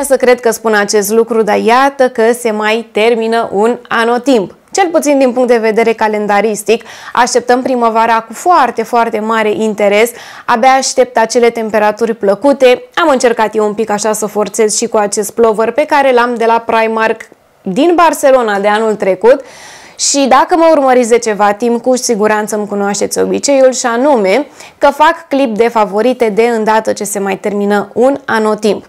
vine să cred că spun acest lucru, dar iată că se mai termină un anotimp. Cel puțin din punct de vedere calendaristic, așteptăm primăvara cu foarte, foarte mare interes. Abia aștept acele temperaturi plăcute. Am încercat eu un pic așa să forțez și cu acest plover pe care l-am de la Primark din Barcelona de anul trecut. Și dacă mă urmăriți de ceva timp, cu siguranță îmi cunoașteți obiceiul și anume că fac clip de favorite de îndată ce se mai termină un anotimp.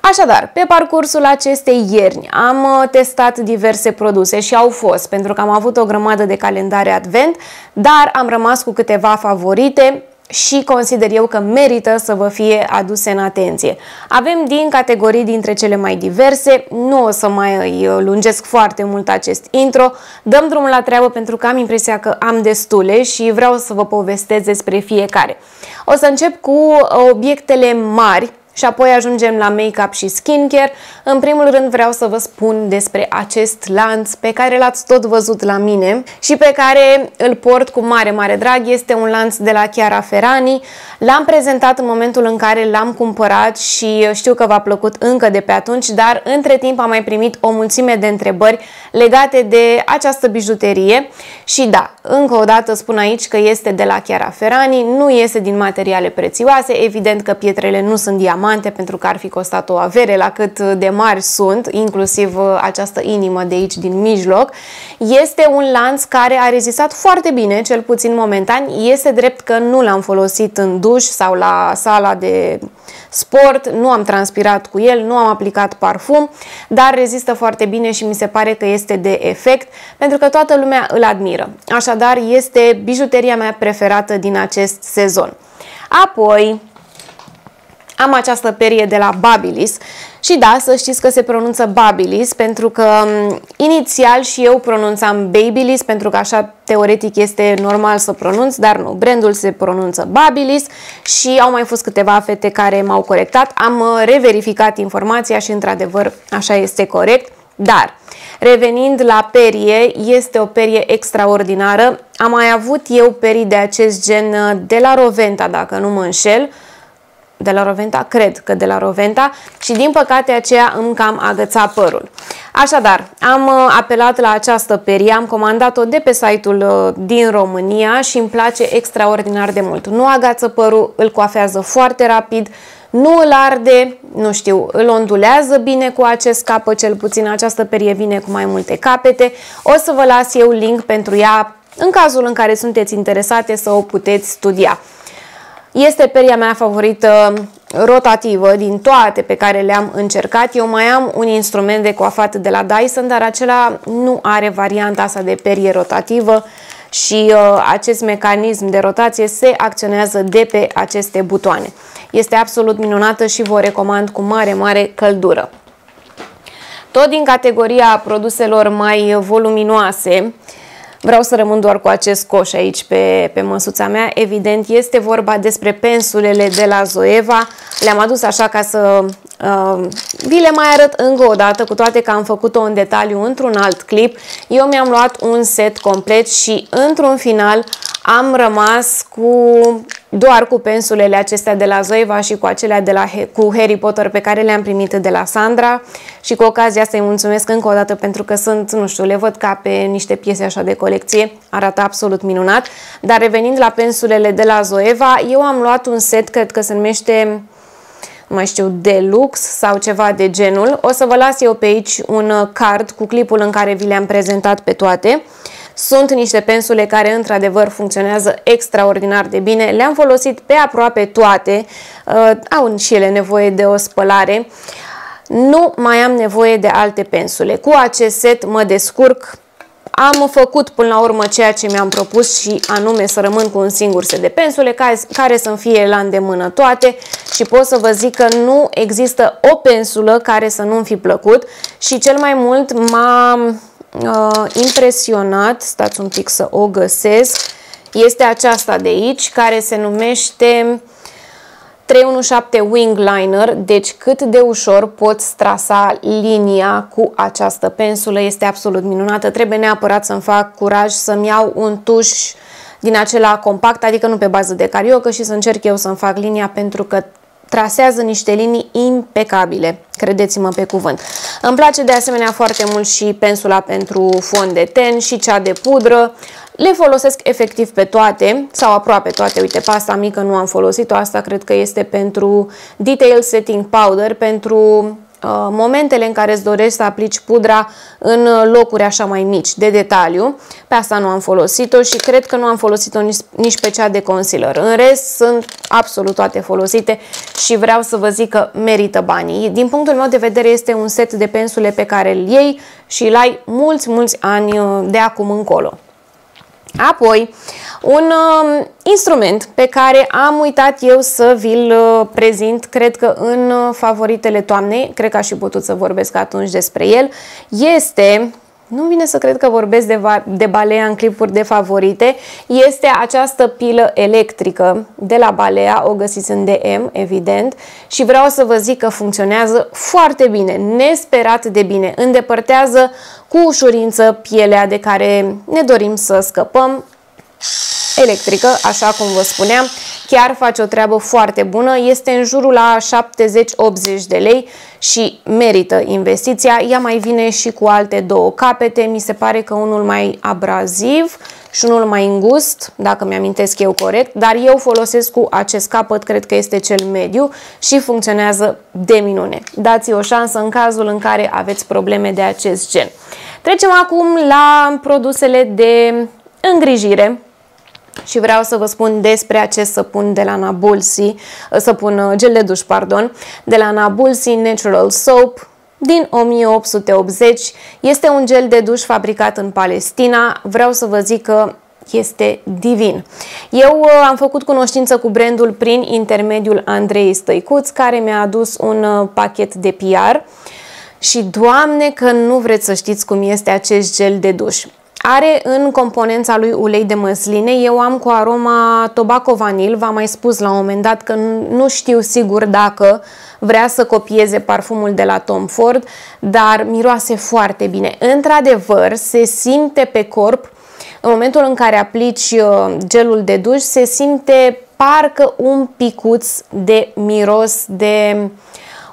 Așadar, pe parcursul acestei ierni am uh, testat diverse produse și au fost, pentru că am avut o grămadă de calendare advent, dar am rămas cu câteva favorite și consider eu că merită să vă fie aduse în atenție. Avem din categorii dintre cele mai diverse, nu o să mai uh, lungesc foarte mult acest intro, dăm drumul la treabă pentru că am impresia că am destule și vreau să vă povestesc despre fiecare. O să încep cu obiectele mari și apoi ajungem la make-up și skincare. În primul rând vreau să vă spun despre acest lanț pe care l-ați tot văzut la mine și pe care îl port cu mare, mare drag. Este un lanț de la Chiara Ferrani. L-am prezentat în momentul în care l-am cumpărat și știu că v-a plăcut încă de pe atunci, dar între timp am mai primit o mulțime de întrebări legate de această bijuterie și da, încă o dată spun aici că este de la Chiara Ferrani, nu este din materiale prețioase, evident că pietrele nu sunt diamante, diamante pentru că ar fi costat o avere la cât de mari sunt, inclusiv uh, această inimă de aici din mijloc. Este un lanț care a rezistat foarte bine, cel puțin momentan. Este drept că nu l-am folosit în duș sau la sala de sport, nu am transpirat cu el, nu am aplicat parfum, dar rezistă foarte bine și mi se pare că este de efect pentru că toată lumea îl admiră. Așadar, este bijuteria mea preferată din acest sezon. Apoi, am această perie de la Babilis și da, să știți că se pronunță Babilis pentru că inițial și eu pronunțam Babyliss pentru că așa teoretic este normal să pronunț, dar nu, brandul se pronunță Babilis și au mai fost câteva fete care m-au corectat. Am uh, reverificat informația și într-adevăr așa este corect, dar Revenind la perie, este o perie extraordinară. Am mai avut eu perii de acest gen uh, de la Roventa, dacă nu mă înșel, de la Roventa, cred că de la Roventa și din păcate aceea îmi cam agăța părul. Așadar, am uh, apelat la această perie, am comandat-o de pe site-ul uh, din România și îmi place extraordinar de mult. Nu agață părul, îl coafează foarte rapid, nu îl arde, nu știu, îl ondulează bine cu acest capăt, cel puțin această perie vine cu mai multe capete. O să vă las eu link pentru ea în cazul în care sunteți interesate să o puteți studia. Este peria mea favorită rotativă din toate pe care le-am încercat. Eu mai am un instrument de coafat de la Dyson, dar acela nu are varianta asta de perie rotativă și uh, acest mecanism de rotație se acționează de pe aceste butoane. Este absolut minunată și vă recomand cu mare, mare căldură. Tot din categoria produselor mai voluminoase, uh, Vreau să rămân doar cu acest coș aici pe, pe măsuța mea. Evident, este vorba despre pensulele de la Zoeva. Le-am adus așa ca să uh, vi le mai arăt încă o dată, cu toate că am făcut-o în detaliu într-un alt clip. Eu mi-am luat un set complet și într-un final am rămas cu doar cu pensulele acestea de la Zoeva și cu acelea de la, cu Harry Potter pe care le-am primit de la Sandra și cu ocazia asta îi mulțumesc încă o dată pentru că sunt, nu știu, le văd ca pe niște piese așa de colecție, arată absolut minunat, dar revenind la pensulele de la Zoeva, eu am luat un set, cred că se numește mai știu, deluxe sau ceva de genul. O să vă las eu pe aici un card cu clipul în care vi le-am prezentat pe toate. Sunt niște pensule care într-adevăr funcționează extraordinar de bine. Le-am folosit pe aproape toate. Uh, au și ele nevoie de o spălare. Nu mai am nevoie de alte pensule. Cu acest set mă descurc. Am făcut până la urmă ceea ce mi-am propus și anume să rămân cu un singur set de pensule care, care să-mi fie la îndemână toate și pot să vă zic că nu există o pensulă care să nu-mi fi plăcut și cel mai mult m-a uh, impresionat, stați un pic să o găsesc, este aceasta de aici, care se numește 317 Wing Liner, deci cât de ușor poți trasa linia cu această pensulă, este absolut minunată. Trebuie neapărat să-mi fac curaj să-mi iau un tuș din acela compact, adică nu pe bază de cariocă și să încerc eu să-mi fac linia pentru că trasează niște linii impeccabile impecabile, credeți-mă pe cuvânt. Îmi place de asemenea foarte mult și pensula pentru fond de ten și cea de pudră. Le folosesc efectiv pe toate, sau aproape toate. Uite, pasta mică nu am folosit-o, asta cred că este pentru Detail Setting Powder, pentru Uh, momentele în care îți dorești să aplici pudra în locuri așa mai mici de detaliu. Pe asta nu am folosit-o și cred că nu am folosit-o nici pe cea de concealer. În rest sunt absolut toate folosite și vreau să vă zic că merită banii. Din punctul meu de vedere este un set de pensule pe care îl iei și îl ai mulți, mulți ani uh, de acum încolo. Apoi, un uh, instrument pe care am uitat eu să vi-l uh, prezint, cred că în uh, favoritele toamnei, cred că aș fi putut să vorbesc atunci despre el, este nu vine să cred că vorbesc de, de Balea în clipuri de favorite, este această pilă electrică de la Balea, o găsiți în DM, evident, și vreau să vă zic că funcționează foarte bine, nesperat de bine, îndepărtează cu ușurință pielea de care ne dorim să scăpăm, electrică, așa cum vă spuneam, chiar face o treabă foarte bună, este în jurul la 70-80 de lei și merită investiția. Ea mai vine și cu alte două capete, mi se pare că unul mai abraziv și unul mai îngust, dacă mi-amintesc eu corect, dar eu folosesc cu acest capăt, cred că este cel mediu și funcționează de minune. Dați-i o șansă în cazul în care aveți probleme de acest gen. Trecem acum la produsele de îngrijire și vreau să vă spun despre acest săpun de la Nabulsi, săpun uh, gel de duș, pardon, de la Nabulsi Natural Soap din 1880. Este un gel de duș fabricat în Palestina. Vreau să vă zic că este divin. Eu uh, am făcut cunoștință cu brandul prin intermediul Andrei Stăicuț, care mi-a adus un uh, pachet de PR și, doamne, că nu vreți să știți cum este acest gel de duș. Are în componența lui ulei de măsline, eu am cu aroma tobacco vanil, v-am mai spus la un moment dat că nu știu sigur dacă vrea să copieze parfumul de la Tom Ford, dar miroase foarte bine. Într-adevăr, se simte pe corp, în momentul în care aplici uh, gelul de duș, se simte parcă un picuț de miros de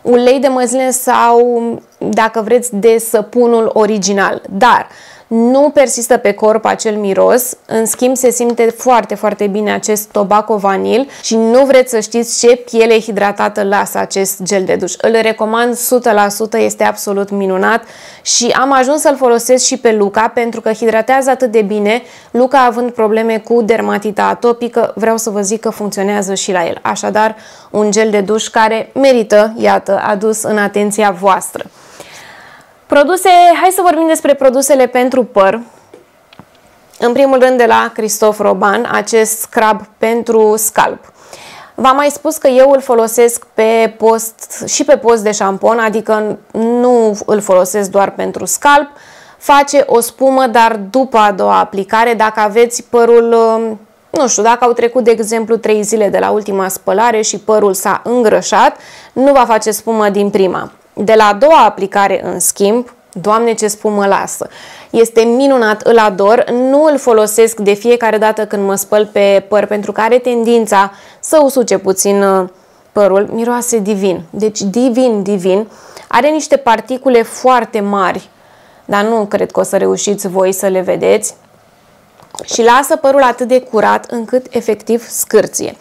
ulei de măsline sau, dacă vreți, de săpunul original. Dar nu persistă pe corp acel miros, în schimb se simte foarte, foarte bine acest tobacco vanil și nu vreți să știți ce piele hidratată lasă acest gel de duș. Îl recomand 100%, este absolut minunat și am ajuns să-l folosesc și pe Luca pentru că hidratează atât de bine, Luca având probleme cu dermatita atopică, vreau să vă zic că funcționează și la el. Așadar, un gel de duș care merită, iată, adus în atenția voastră. Produse, hai să vorbim despre produsele pentru păr. În primul rând de la Cristof Roban, acest scrub pentru scalp. V-am mai spus că eu îl folosesc pe post și pe post de șampon, adică nu îl folosesc doar pentru scalp. Face o spumă, dar după a doua aplicare, dacă aveți părul, um, nu știu, dacă au trecut, de exemplu, 3 zile de la ultima spălare și părul s-a îngrășat, nu va face spumă din prima. De la a doua aplicare, în schimb, Doamne ce spumă lasă! Este minunat, îl ador, nu îl folosesc de fiecare dată când mă spăl pe păr pentru că are tendința să usuce puțin uh, părul, miroase divin, deci divin, divin. Are niște particule foarte mari, dar nu cred că o să reușiți voi să le vedeți și lasă părul atât de curat încât efectiv scârție.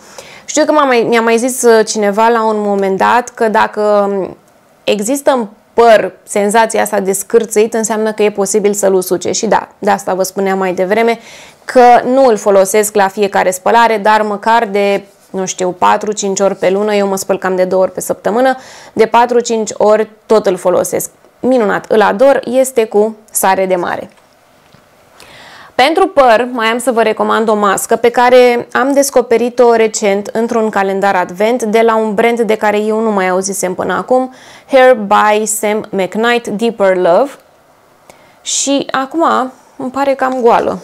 Știu că mi-a mai zis uh, cineva la un moment dat că dacă există în păr senzația asta de scârțâit, înseamnă că e posibil să-l usuce. Și da, de asta vă spuneam mai devreme, că nu îl folosesc la fiecare spălare, dar măcar de nu știu, 4-5 ori pe lună, eu mă spăl cam de 2 ori pe săptămână, de 4-5 ori tot îl folosesc. Minunat, îl ador, este cu sare de mare. Pentru păr, mai am să vă recomand o mască pe care am descoperit-o recent într-un calendar advent de la un brand de care eu nu mai auzisem până acum, Hair by Sam McKnight Deeper Love. Și acum îmi pare cam goală.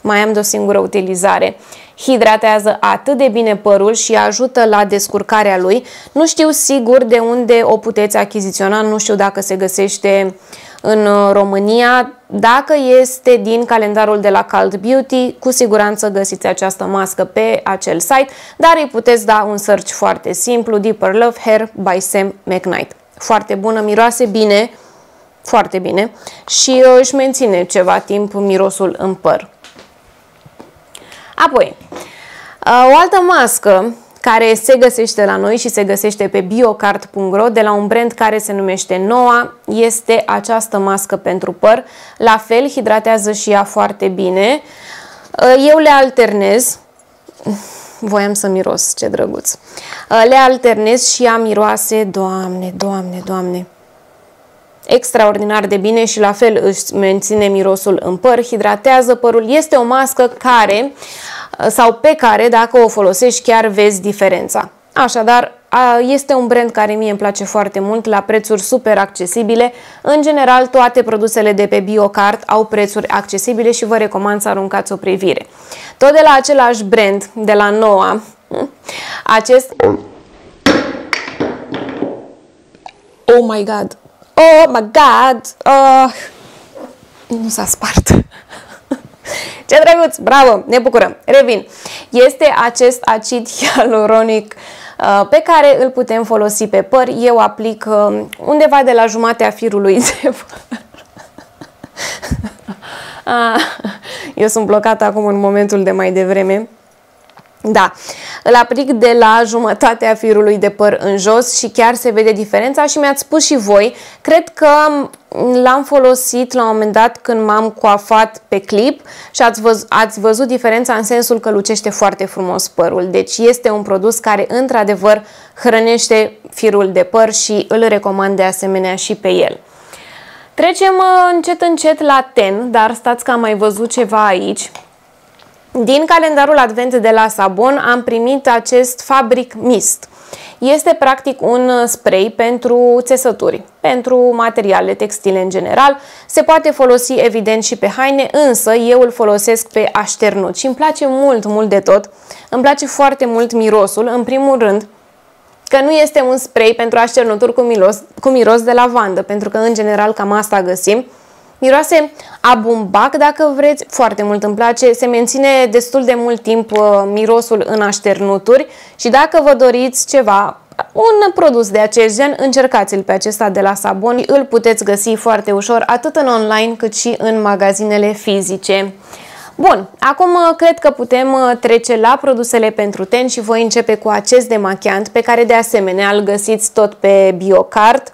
Mai am de o singură utilizare. Hidratează atât de bine părul și ajută la descurcarea lui. Nu știu sigur de unde o puteți achiziționa, nu știu dacă se găsește în România. Dacă este din calendarul de la Cald Beauty, cu siguranță găsiți această mască pe acel site, dar îi puteți da un search foarte simplu, Deeper Love Hair by Sam McKnight. Foarte bună, miroase bine, foarte bine și uh, își menține ceva timp mirosul în păr. Apoi, uh, o altă mască care se găsește la noi și se găsește pe biocard.ro de la un brand care se numește Noa, este această mască pentru păr. La fel, hidratează și ea foarte bine. Uh, eu le alternez, voiam să miros, ce drăguț. Le alternez și ea miroase, doamne, doamne, doamne, extraordinar de bine și la fel își menține mirosul în păr, hidratează părul. Este o mască care sau pe care dacă o folosești chiar vezi diferența. Așadar, este un brand care mie îmi place foarte mult, la prețuri super accesibile. În general, toate produsele de pe BioCart au prețuri accesibile și vă recomand să aruncați o privire. Tot de la același brand, de la Noa, acest... Oh my god! Oh my god! Oh. Nu s-a spart. Ce drăguț! Bravo! Ne bucurăm! Revin. Este acest acid hialuronic uh, pe care îl putem folosi pe păr. Eu aplic uh, undeva de la jumatea firului de păr. Ah, eu sunt blocată acum în momentul de mai devreme. Da, îl aplic de la jumătatea firului de păr în jos și chiar se vede diferența și mi-ați spus și voi, cred că l-am folosit la un moment dat când m-am coafat pe clip și ați, văz, ați văzut diferența în sensul că lucește foarte frumos părul. Deci este un produs care într-adevăr hrănește firul de păr și îl recomand de asemenea și pe el. Trecem uh, încet încet la ten, dar stați că am mai văzut ceva aici. Din calendarul advent de la Sabon am primit acest Fabric Mist. Este practic un spray pentru țesături, pentru materiale textile în general. Se poate folosi evident și pe haine, însă eu îl folosesc pe așternut și îmi place mult, mult de tot. Îmi place foarte mult mirosul, în primul rând, că nu este un spray pentru așternuturi cu miros, cu miros de lavandă, pentru că în general cam asta găsim. Miroase a bumbac, dacă vreți, foarte mult îmi place, se menține destul de mult timp uh, mirosul în așternuturi și dacă vă doriți ceva, un produs de acest gen, încercați-l pe acesta de la Saboni, îl puteți găsi foarte ușor atât în online cât și în magazinele fizice. Bun, acum uh, cred că putem uh, trece la produsele pentru ten și voi începe cu acest demachiant pe care de asemenea îl găsiți tot pe BioCard.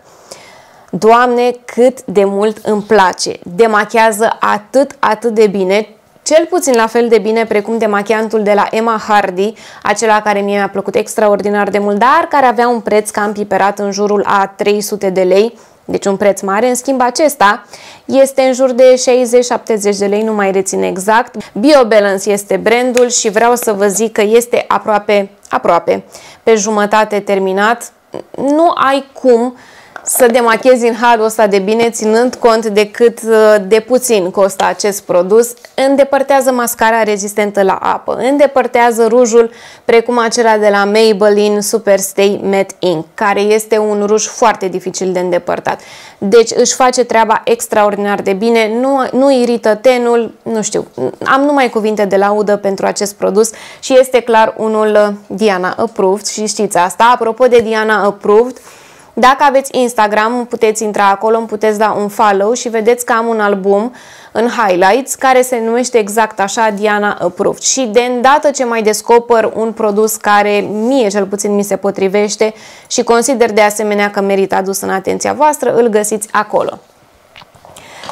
Doamne, cât de mult îmi place! Demachează atât, atât de bine, cel puțin la fel de bine precum demachiantul de la Emma Hardy, acela care mie mi-a plăcut extraordinar de mult, dar care avea un preț cam piperat în jurul a 300 de lei, deci un preț mare. În schimb, acesta este în jur de 60-70 de lei, nu mai rețin exact. BioBalance este brandul și vreau să vă zic că este aproape, aproape, pe jumătate terminat. Nu ai cum să demachezi în halul ăsta de bine, ținând cont de cât uh, de puțin costă acest produs, îndepărtează mascara rezistentă la apă, îndepărtează rujul precum acela de la Maybelline Superstay Matte Ink, care este un ruj foarte dificil de îndepărtat. Deci își face treaba extraordinar de bine, nu, nu irită tenul, nu știu, am numai cuvinte de laudă pentru acest produs și este clar unul uh, Diana Approved și știți asta. Apropo de Diana Approved, dacă aveți Instagram, puteți intra acolo, îmi puteți da un follow și vedeți că am un album în highlights care se numește exact așa Diana Approved. Și de îndată ce mai descoper un produs care mie cel puțin mi se potrivește și consider de asemenea că merită adus în atenția voastră, îl găsiți acolo.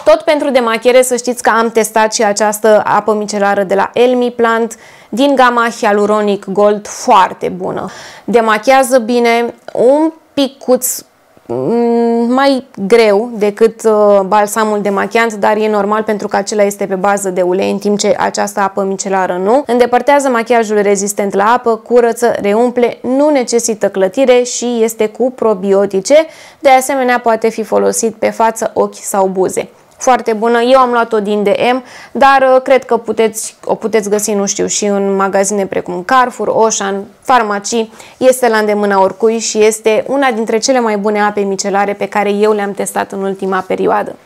Tot pentru demachiere să știți că am testat și această apă micelară de la Elmi Plant din gama Hyaluronic Gold, foarte bună. Demachează bine, un picuț mm, mai greu decât uh, balsamul de machiant, dar e normal pentru că acela este pe bază de ulei, în timp ce această apă micelară nu. Îndepărtează machiajul rezistent la apă, curăță, reumple, nu necesită clătire și este cu probiotice. De asemenea, poate fi folosit pe față, ochi sau buze foarte bună. Eu am luat-o din DM, dar uh, cred că puteți, o puteți găsi, nu știu, și în magazine precum Carrefour, Ocean, farmacii. Este la îndemâna oricui și este una dintre cele mai bune ape micelare pe care eu le-am testat în ultima perioadă.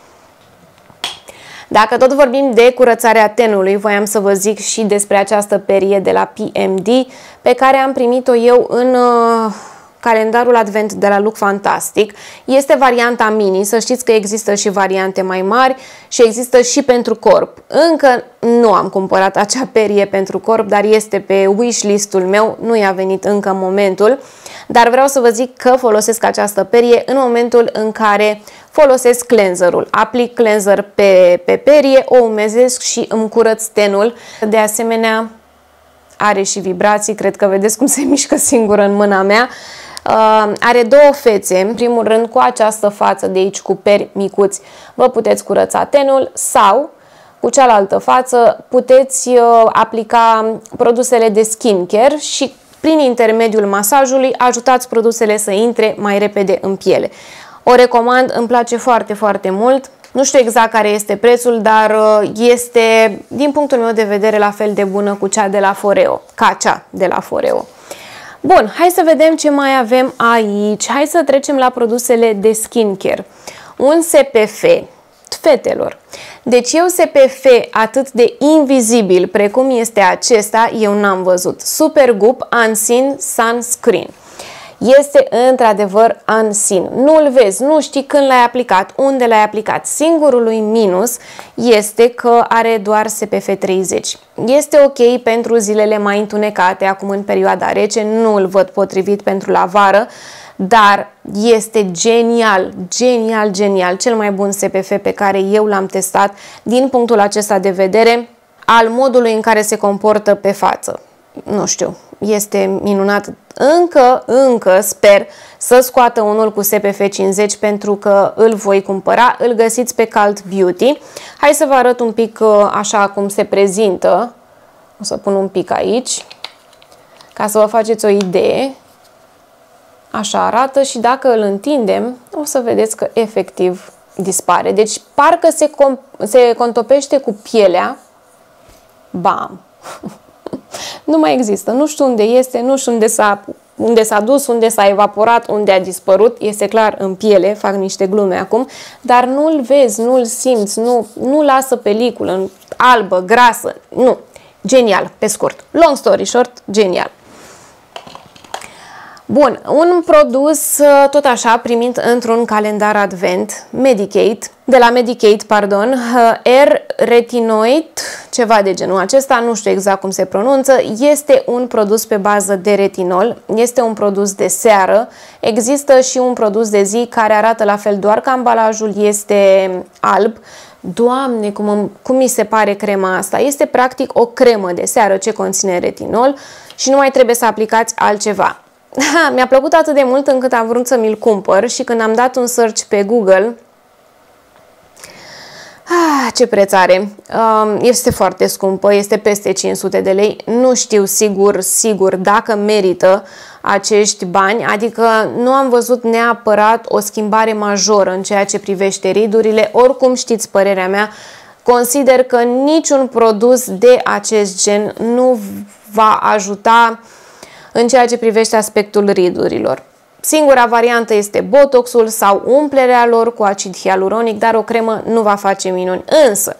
Dacă tot vorbim de curățarea tenului, voiam să vă zic și despre această perie de la PMD pe care am primit-o eu în uh, calendarul advent de la Look Fantastic. Este varianta mini, să știți că există și variante mai mari și există și pentru corp. Încă nu am cumpărat acea perie pentru corp, dar este pe wishlist-ul meu, nu i-a venit încă momentul, dar vreau să vă zic că folosesc această perie în momentul în care folosesc cleanserul. Aplic cleanser pe, pe perie, o umezesc și îmi curăț tenul. De asemenea, are și vibrații, cred că vedeți cum se mișcă singură în mâna mea. Uh, are două fețe, în primul rând cu această față de aici cu peri micuți vă puteți curăța tenul sau cu cealaltă față puteți uh, aplica produsele de skincare și prin intermediul masajului ajutați produsele să intre mai repede în piele. O recomand, îmi place foarte, foarte mult. Nu știu exact care este prețul, dar uh, este, din punctul meu de vedere, la fel de bună cu cea de la Foreo, ca cea de la Foreo. Bun, hai să vedem ce mai avem aici. Hai să trecem la produsele de skincare. Un SPF fetelor. Deci eu SPF atât de invizibil precum este acesta, eu n-am văzut. Supergoop Unseen Sunscreen este într-adevăr unseen. Nu-l vezi, nu știi când l-ai aplicat, unde l-ai aplicat. Singurul lui minus este că are doar SPF 30. Este ok pentru zilele mai întunecate, acum în perioada rece, nu îl văd potrivit pentru la vară, dar este genial, genial, genial, cel mai bun SPF pe care eu l-am testat din punctul acesta de vedere al modului în care se comportă pe față. Nu știu, este minunat. Încă, încă sper să scoată unul cu SPF 50 pentru că îl voi cumpăra. Îl găsiți pe Cult Beauty. Hai să vă arăt un pic uh, așa cum se prezintă. O să pun un pic aici ca să vă faceți o idee. Așa arată și dacă îl întindem, o să vedeți că efectiv dispare. Deci parcă se, se contopește cu pielea. Bam! nu mai există. Nu știu unde este, nu știu unde s-a unde s-a dus, unde s-a evaporat, unde a dispărut, este clar în piele, fac niște glume acum, dar nu-l vezi, nu-l simți, nu, nu lasă peliculă albă, grasă, nu. Genial, pe scurt. Long story short, genial. Bun, un produs uh, tot așa primit într-un calendar advent, Medicaid, de la Medicaid, pardon, uh, R retinoid, ceva de genul acesta, nu știu exact cum se pronunță, este un produs pe bază de retinol, este un produs de seară, există și un produs de zi care arată la fel, doar că ambalajul este alb, Doamne, cum, cum mi se pare crema asta? Este practic o cremă de seară ce conține retinol și nu mai trebuie să aplicați altceva. mi-a plăcut atât de mult încât am vrut să mi-l cumpăr și când am dat un search pe Google, Ah, ce preț are? Um, este foarte scumpă, este peste 500 de lei. Nu știu sigur, sigur dacă merită acești bani, adică nu am văzut neapărat o schimbare majoră în ceea ce privește ridurile. Oricum știți părerea mea, consider că niciun produs de acest gen nu va ajuta în ceea ce privește aspectul ridurilor. Singura variantă este botoxul sau umplerea lor cu acid hialuronic, dar o cremă nu va face minuni. Însă,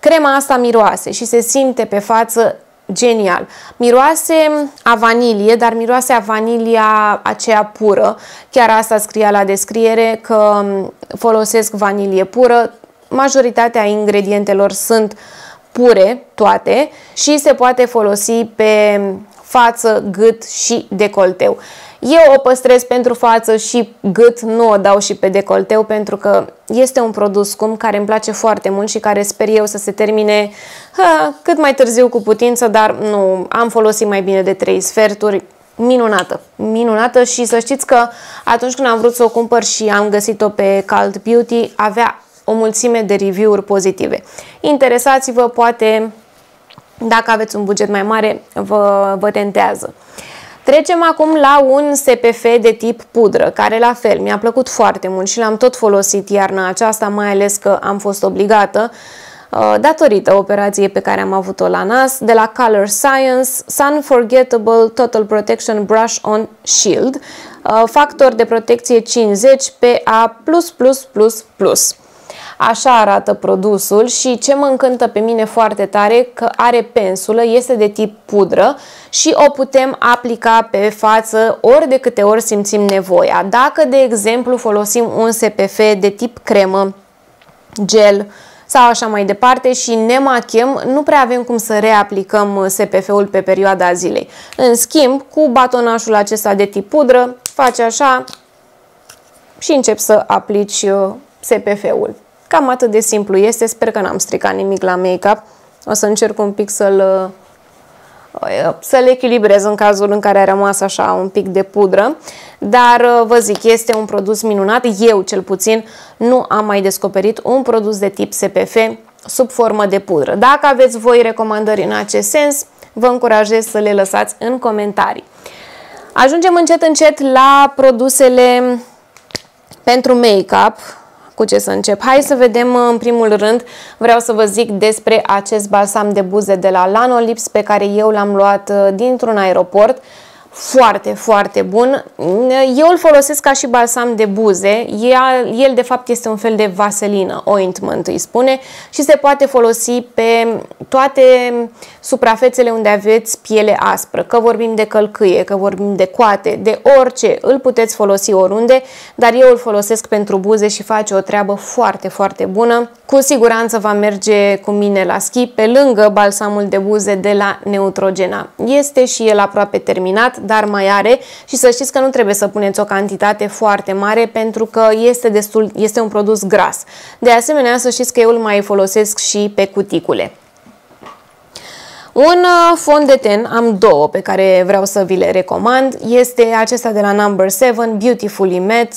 crema asta miroase și se simte pe față genial. Miroase a vanilie, dar miroase a vanilia aceea pură. Chiar asta scria la descriere că folosesc vanilie pură. Majoritatea ingredientelor sunt pure, toate, și se poate folosi pe față, gât și decolteu. Eu o păstrez pentru față și gât, nu o dau și pe decolteu pentru că este un produs scump care îmi place foarte mult și care sper eu să se termine ha, cât mai târziu cu putință, dar nu, am folosit mai bine de 3 sferturi, minunată, minunată și să știți că atunci când am vrut să o cumpăr și am găsit-o pe Cult Beauty, avea o mulțime de review-uri pozitive. Interesați-vă, poate dacă aveți un buget mai mare, vă, vă tentează. Trecem acum la un SPF de tip pudră, care la fel mi-a plăcut foarte mult și l-am tot folosit iarna aceasta, mai ales că am fost obligată uh, datorită operației pe care am avut-o la nas, de la Color Science Sun Forgettable Total Protection Brush On Shield, uh, factor de protecție 50 PA++++. Așa arată produsul și ce mă încântă pe mine foarte tare că are pensulă, este de tip pudră și o putem aplica pe față ori de câte ori simțim nevoia. Dacă, de exemplu, folosim un SPF de tip cremă, gel, sau așa mai departe și ne machem, nu prea avem cum să reaplicăm SPF-ul pe perioada zilei. În schimb, cu batonașul acesta de tip pudră, faci așa și încep să aplici uh, SPF-ul. Cam atât de simplu este, sper că n-am stricat nimic la make-up. O să încerc un pic să-l uh, să-l echilibrez în cazul în care a rămas așa un pic de pudră. Dar uh, vă zic, este un produs minunat. Eu, cel puțin, nu am mai descoperit un produs de tip SPF sub formă de pudră. Dacă aveți voi recomandări în acest sens, vă încurajez să le lăsați în comentarii. Ajungem încet încet la produsele pentru make-up cu ce să încep. Hai să vedem în primul rând, vreau să vă zic despre acest balsam de buze de la Lanolips pe care eu l-am luat uh, dintr-un aeroport foarte, foarte bun. Eu îl folosesc ca și balsam de buze. El, de fapt, este un fel de vaselină, ointment îi spune, și se poate folosi pe toate suprafețele unde aveți piele aspră, că vorbim de călcâie, că vorbim de coate, de orice, îl puteți folosi oriunde, dar eu îl folosesc pentru buze și face o treabă foarte, foarte bună. Cu siguranță va merge cu mine la schi pe lângă balsamul de buze de la Neutrogena. Este și el aproape terminat, dar mai are și să știți că nu trebuie să puneți o cantitate foarte mare pentru că este, destul, este un produs gras. De asemenea, să știți că eu îl mai folosesc și pe cuticule. Un uh, fond de ten, am două pe care vreau să vi le recomand, este acesta de la Number 7, Beautifully Matte,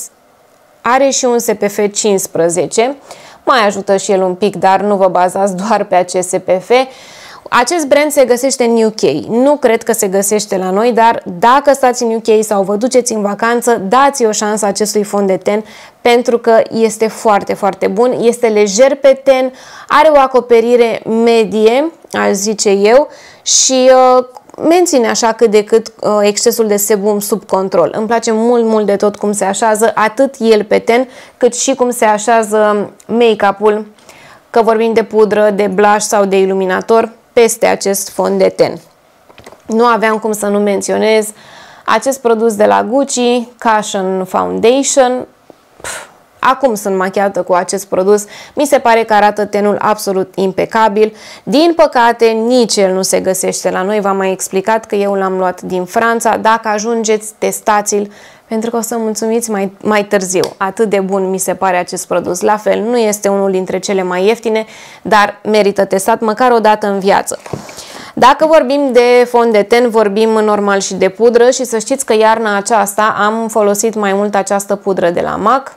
are și un SPF 15, mai ajută și el un pic, dar nu vă bazați doar pe acest SPF. Acest brand se găsește în UK. Nu cred că se găsește la noi, dar dacă stați în UK sau vă duceți în vacanță, dați o șansă acestui fond de ten pentru că este foarte, foarte bun. Este lejer pe ten, are o acoperire medie, aș zice eu, și uh, menține așa cât de cât uh, excesul de sebum sub control. Îmi place mult, mult de tot cum se așează atât el pe ten, cât și cum se așează make-up-ul, că vorbim de pudră, de blush sau de iluminator peste acest fond de ten. Nu aveam cum să nu menționez acest produs de la Gucci, Cushion Foundation. Pff, acum sunt machiată cu acest produs. Mi se pare că arată tenul absolut impecabil. Din păcate, nici el nu se găsește la noi. V-am mai explicat că eu l-am luat din Franța. Dacă ajungeți, testați-l pentru că o să mulțumiți mai, mai târziu. Atât de bun mi se pare acest produs. La fel, nu este unul dintre cele mai ieftine, dar merită testat măcar o dată în viață. Dacă vorbim de fond de ten, vorbim normal și de pudră și să știți că iarna aceasta am folosit mai mult această pudră de la MAC,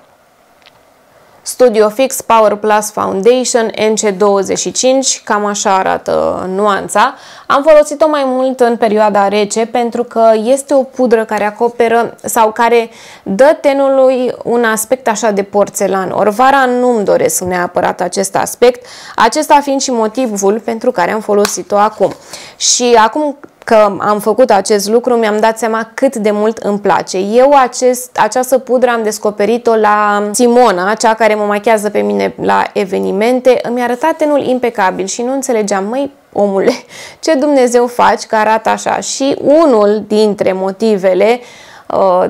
Studio Fix Power Plus Foundation NC25, cam așa arată nuanța. Am folosit-o mai mult în perioada rece pentru că este o pudră care acoperă sau care dă tenului un aspect așa de porțelan. Ori vara nu-mi doresc neapărat acest aspect, acesta fiind și motivul pentru care am folosit-o acum. Și acum că am făcut acest lucru, mi-am dat seama cât de mult îmi place. Eu acest, această pudră am descoperit-o la Simona, cea care mă machează pe mine la evenimente. Îmi arăta tenul impecabil și nu înțelegeam, măi, omule, ce Dumnezeu faci că arată așa? Și unul dintre motivele uh,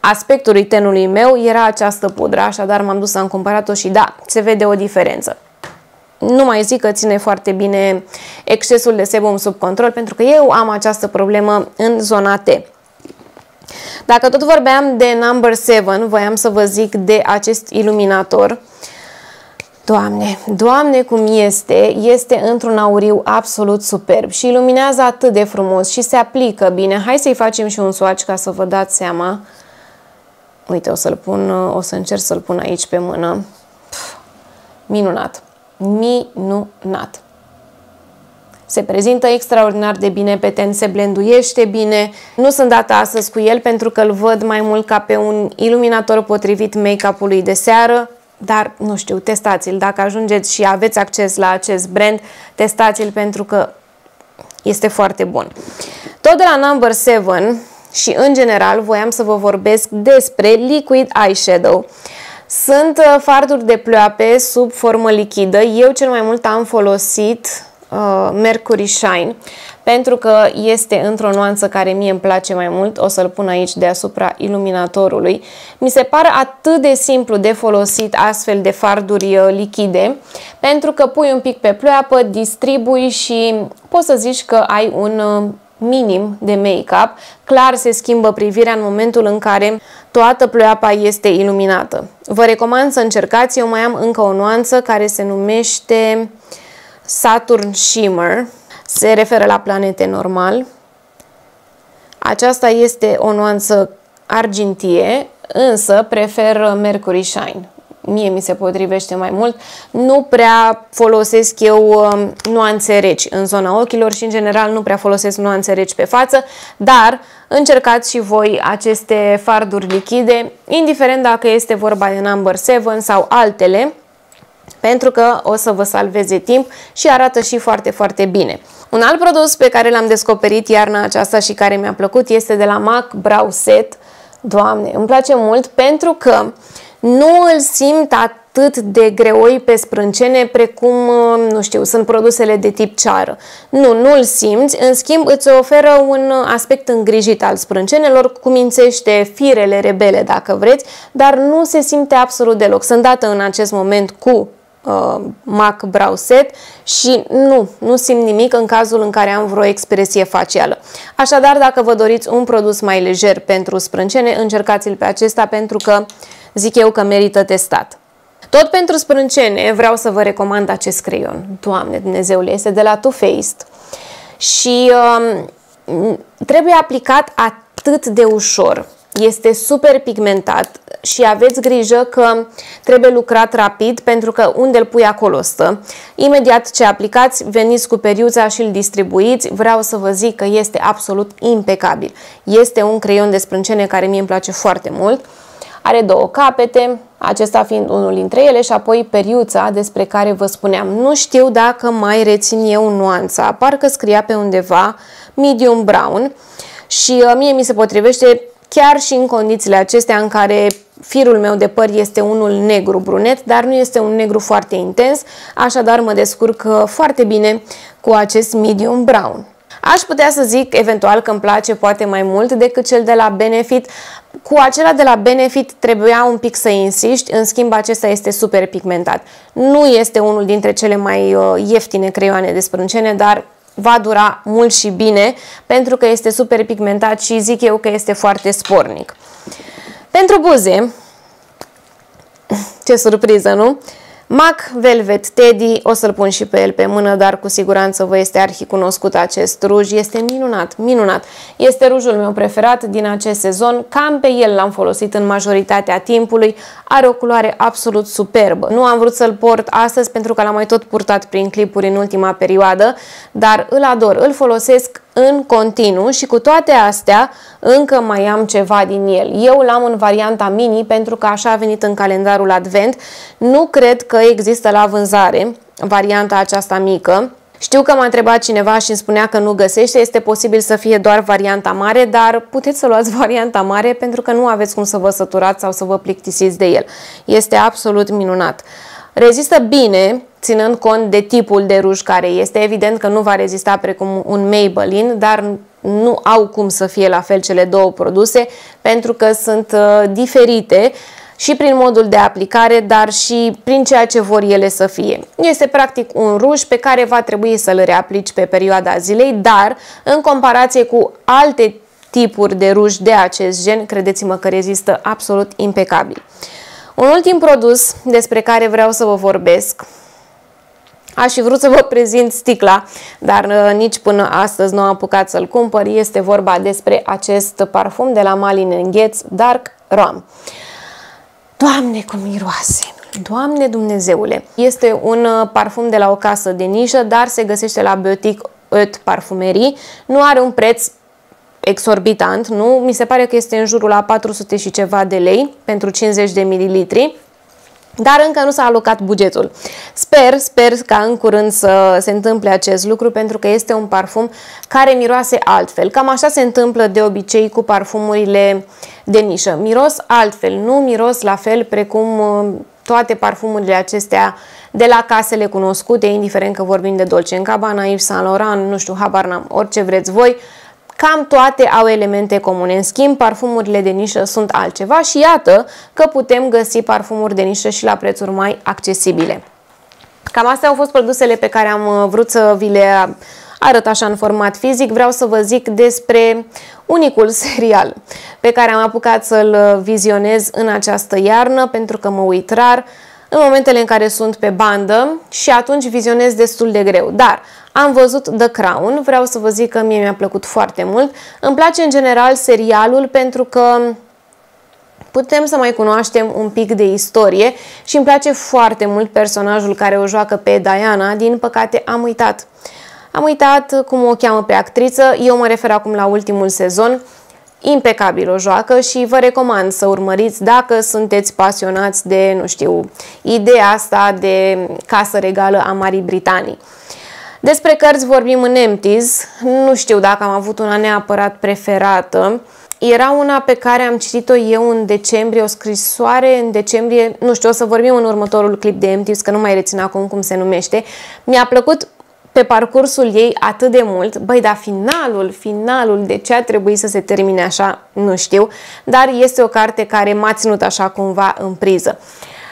aspectului tenului meu era această pudră, așadar m-am dus să am cumpărat-o și da, se vede o diferență. Nu mai zic că ține foarte bine excesul de sebum sub control, pentru că eu am această problemă în zona T. Dacă tot vorbeam de number 7, voiam să vă zic de acest iluminator. Doamne, Doamne cum este, este într-un auriu absolut superb și iluminează atât de frumos și se aplică bine. Hai să-i facem și un swatch ca să vă dați seama. Uite, o să-l pun, o să încerc să-l pun aici pe mână. Pff, minunat! Minunat. Se prezintă extraordinar de bine pe ten, se blenduiește bine. Nu sunt dată astăzi cu el pentru că îl văd mai mult ca pe un iluminator potrivit make-up-ului de seară, dar nu știu, testați-l. Dacă ajungeți și aveți acces la acest brand, testați-l pentru că este foarte bun. Tot de la Number 7 și în general voiam să vă vorbesc despre Liquid Eyeshadow. Sunt uh, farduri de ploape sub formă lichidă. Eu cel mai mult am folosit uh, Mercury Shine pentru că este într-o nuanță care mie îmi place mai mult, o să-l pun aici deasupra iluminatorului. Mi se pare atât de simplu de folosit astfel de farduri uh, lichide, pentru că pui un pic pe pleoapă, distribui și poți să zici că ai un uh, minim de make-up. Clar se schimbă privirea în momentul în care toată pleoapa este iluminată. Vă recomand să încercați, eu mai am încă o nuanță care se numește Saturn Shimmer se referă la planete normal. Aceasta este o nuanță argintie, însă prefer Mercury Shine. Mie mi se potrivește mai mult. Nu prea folosesc eu um, nuanțe reci în zona ochilor și în general nu prea folosesc nuanțe reci pe față, dar încercați și voi aceste farduri lichide, indiferent dacă este vorba de number 7 sau altele, pentru că o să vă salveze timp și arată și foarte, foarte bine. Un alt produs pe care l-am descoperit iarna aceasta și care mi-a plăcut este de la MAC Brow Set. Doamne, îmi place mult pentru că nu îl simt atât de greoi pe sprâncene precum, nu știu, sunt produsele de tip ceară. Nu, nu îl simți, în schimb îți oferă un aspect îngrijit al sprâncenelor, cumințește firele rebele dacă vreți, dar nu se simte absolut deloc. Sunt dată în acest moment cu uh, MAC Brow Set și nu, nu simt nimic în cazul în care am vreo expresie facială. Așadar, dacă vă doriți un produs mai lejer pentru sprâncene, încercați-l pe acesta pentru că zic eu că merită testat. Tot pentru sprâncene vreau să vă recomand acest creion. Doamne Dumnezeule, este de la Too Faced și uh, trebuie aplicat atât de ușor. Este super pigmentat și aveți grijă că trebuie lucrat rapid pentru că unde îl pui acolo stă. Imediat ce aplicați, veniți cu periuța și îl distribuiți. Vreau să vă zic că este absolut impecabil. Este un creion de sprâncene care mie îmi place foarte mult. Are două capete, acesta fiind unul dintre ele și apoi periuța despre care vă spuneam. Nu știu dacă mai rețin eu nuanța, parcă scria pe undeva medium brown și uh, mie mi se potrivește chiar și în condițiile acestea în care firul meu de păr este unul negru brunet, dar nu este un negru foarte intens, așadar mă descurc uh, foarte bine cu acest medium brown. Aș putea să zic eventual că îmi place poate mai mult decât cel de la Benefit. Cu acela de la Benefit trebuia un pic să insiști, în schimb acesta este super pigmentat. Nu este unul dintre cele mai uh, ieftine creioane de sprâncene, dar va dura mult și bine pentru că este super pigmentat și zic eu că este foarte spornic. Pentru buze, ce surpriză, nu? MAC Velvet Teddy, o să-l pun și pe el pe mână, dar cu siguranță vă este arhi cunoscut acest ruj. Este minunat, minunat. Este rujul meu preferat din acest sezon. Cam pe el l-am folosit în majoritatea timpului. Are o culoare absolut superbă. Nu am vrut să-l port astăzi pentru că l-am mai tot purtat prin clipuri în ultima perioadă, dar îl ador, îl folosesc în continuu și cu toate astea încă mai am ceva din el. Eu l-am în varianta mini pentru că așa a venit în calendarul advent. Nu cred că există la vânzare varianta aceasta mică. Știu că m-a întrebat cineva și îmi spunea că nu găsește, este posibil să fie doar varianta mare, dar puteți să luați varianta mare pentru că nu aveți cum să vă săturați sau să vă plictisiți de el. Este absolut minunat. Rezistă bine, ținând cont de tipul de ruj care este. Evident că nu va rezista precum un Maybelline, dar nu au cum să fie la fel cele două produse pentru că sunt uh, diferite și prin modul de aplicare, dar și prin ceea ce vor ele să fie. Este practic un ruj pe care va trebui să-l reaplici pe perioada zilei, dar în comparație cu alte tipuri de ruj de acest gen, credeți-mă că rezistă absolut impecabil. Un ultim produs despre care vreau să vă vorbesc Aș fi vrut să vă prezint sticla, dar uh, nici până astăzi nu am apucat să-l cumpăr. Este vorba despre acest parfum de la Malin Gheț Dark Rum. Doamne, cum miroase! Doamne Dumnezeule! Este un uh, parfum de la o casă de nișă, dar se găsește la Boutique Eut Parfumerie. Nu are un preț exorbitant, nu? Mi se pare că este în jurul la 400 și ceva de lei pentru 50 de mililitri. Dar încă nu s-a alocat bugetul. Sper, sper ca în curând să se întâmple acest lucru pentru că este un parfum care miroase altfel. Cam așa se întâmplă de obicei cu parfumurile de nișă. Miros altfel, nu miros la fel precum uh, toate parfumurile acestea de la casele cunoscute, indiferent că vorbim de Dolce Gabbana, Yves Saint Laurent, nu știu, habar n-am, orice vreți voi, Cam toate au elemente comune. În schimb, parfumurile de nișă sunt altceva și iată că putem găsi parfumuri de nișă și la prețuri mai accesibile. Cam astea au fost produsele pe care am uh, vrut să vi le arăt așa în format fizic. Vreau să vă zic despre unicul serial pe care am apucat să-l uh, vizionez în această iarnă pentru că mă uit rar în momentele în care sunt pe bandă și atunci vizionez destul de greu. Dar am văzut The Crown, vreau să vă zic că mie mi-a plăcut foarte mult. Îmi place în general serialul pentru că putem să mai cunoaștem un pic de istorie și îmi place foarte mult personajul care o joacă pe Diana, din păcate am uitat. Am uitat cum o cheamă pe actriță, eu mă refer acum la ultimul sezon, impecabil o joacă și vă recomand să urmăriți dacă sunteți pasionați de, nu știu, ideea asta de casă regală a Marii Britanii. Despre cărți vorbim în Empties, nu știu dacă am avut una neapărat preferată, era una pe care am citit-o eu în decembrie, o scrisoare în decembrie, nu știu, o să vorbim în următorul clip de Empties, că nu mai rețin acum cum se numește. Mi-a plăcut pe parcursul ei atât de mult, băi, dar finalul, finalul, de ce a trebuit să se termine așa, nu știu, dar este o carte care m-a ținut așa cumva în priză.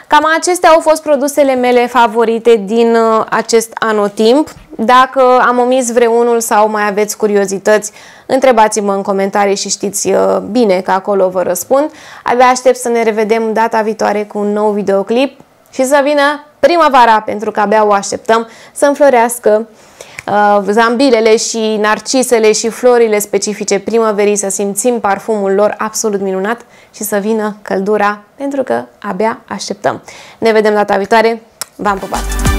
Cam acestea au fost produsele mele favorite din uh, acest anotimp. Dacă am omis vreunul sau mai aveți curiozități, întrebați-mă în comentarii și știți uh, bine că acolo vă răspund. Abia aștept să ne revedem data viitoare cu un nou videoclip și să vină primăvara, pentru că abia o așteptăm să înflorească uh, zambilele și narcisele și florile specifice primăverii, să simțim parfumul lor absolut minunat și să vină căldura, pentru că abia așteptăm. Ne vedem data viitoare, v-am pupat!